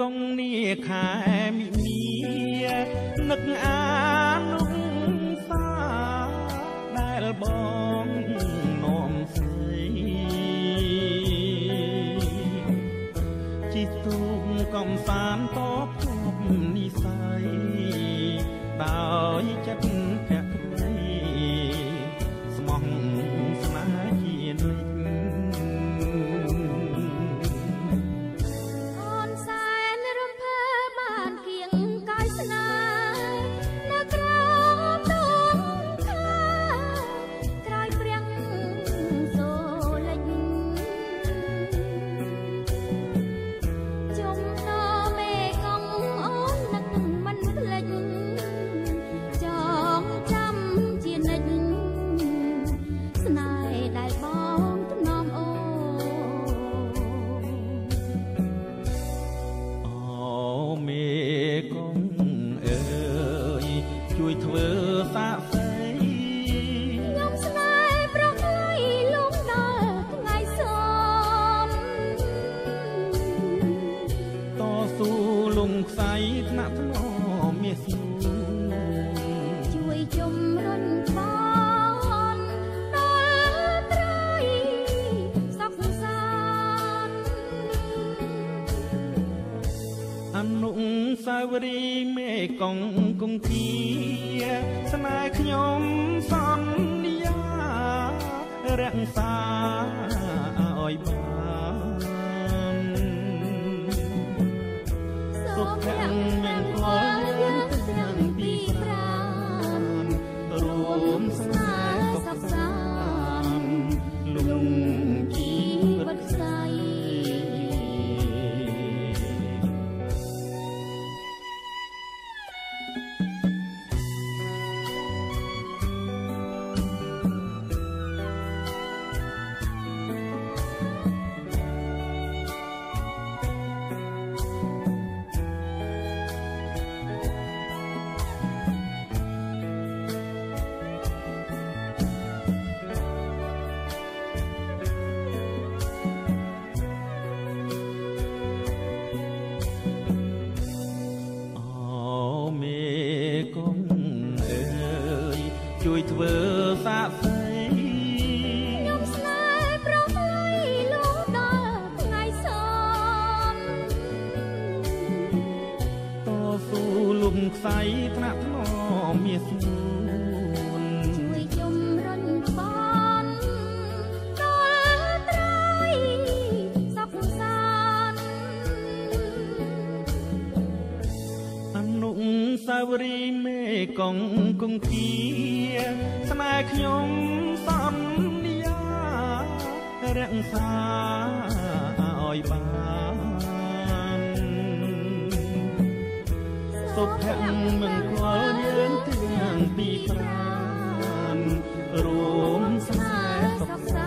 កងនីខែមិនីនឹកអា ខ្សៃថ្នាក់ថ្នមមាសស្នូជួយជំរុញបងដល់ត្រីសុខសាន្តអនុសាវរីយ៍មេកងគង្គាស្នេហ៍ខ្ញុំសន្យារក្សា អូ ធ្វើសាកសីខ្ញុំស្នេហ៍ប្រកថ្លៃលងដល់ថ្ងៃសូមតស៊ូលំខ្សៃថ្នាក់ថ្នមមាសស្នួ សាវរីយ៍មេកងគង្គាស្នេហ៍ខ្ញុំសន្យារក្សាឲ្យបានសុភមង្គលយើងទាំងពីរប្រានរួមស្នេហ៍សុខ